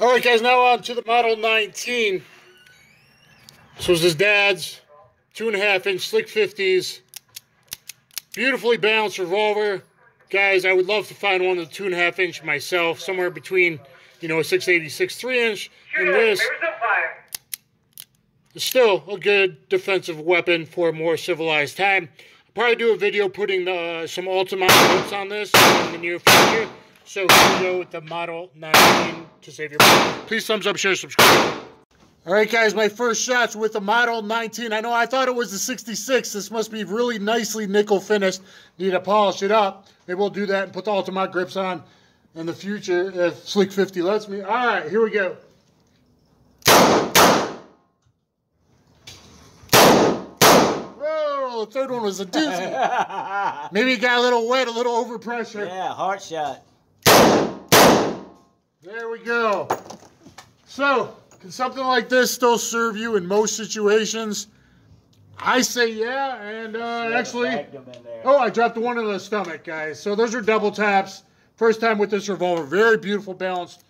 All right, guys, now on to the Model 19. This was his dad's two and a half inch slick 50s. Beautifully balanced revolver. Guys, I would love to find one of the two and a half inch myself, somewhere between, you know, a 686 three inch and this. It's still a good defensive weapon for a more civilized time. I'll probably do a video putting the, some notes on this in the near future. So here we go with the Model 19 to save your money. Please thumbs up, share, subscribe. All right, guys, my first shots with the Model 19. I know I thought it was the 66. This must be really nicely nickel finished. Need to polish it up. Maybe we'll do that and put the Altamont grips on in the future if Slick 50 lets me. All right, here we go. Whoa, the third one was a doozy. Maybe it got a little wet, a little overpressure. Yeah, heart shot. There we go. So, can something like this still serve you in most situations? I say yeah, and uh, actually, oh, I dropped one in the stomach, guys. So those are double taps. First time with this revolver. Very beautiful balanced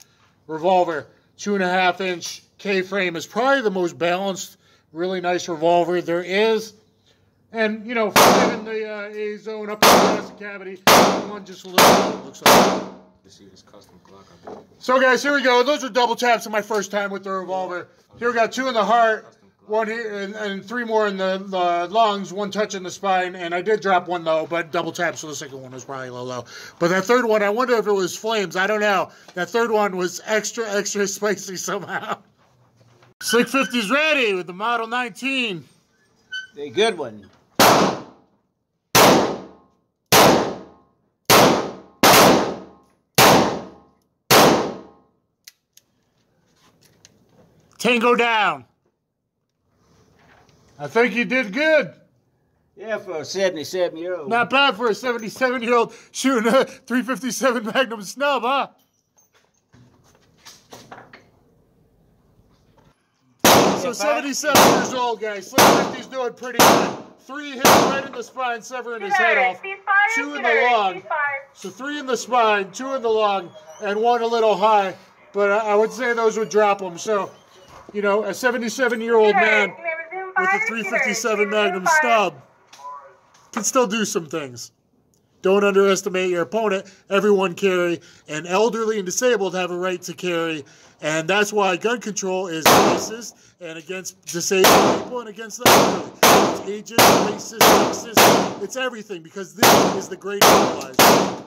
revolver. Two and a half inch K-frame is probably the most balanced, really nice revolver there is. And, you know, in the uh, A-zone up in the cavity, one just a little, looks like see this custom Glock. So guys, here we go. Those are double taps in my first time with the revolver. Here we got two in the heart, one here, and, and three more in the, the, lungs, one touch in the spine, and I did drop one though, but double taps, so the second one was probably low, low. But that third one, I wonder if it was flames. I don't know. That third one was extra, extra spicy somehow. Slick 50's ready with the Model 19. A good one. Tango down. I think you did good. Yeah, for a 77 year old. Not bad for a 77 year old shooting a 357 Magnum snub, huh? So 77 years old, guys. Slick 50's doing pretty good. Three hits right in the spine, severing his head off. Two in the lung. So three in the spine, two in the lung, and one a little high. But I would say those would drop him. So you know, a 77 year old man with a 357 Magnum snub can still do some things. Don't underestimate your opponent. Everyone carry, and elderly and disabled have a right to carry, and that's why gun control is racist and against disabled people and against the elderly. It's ageist, racist, sexist, it's everything because this is the great equalizer.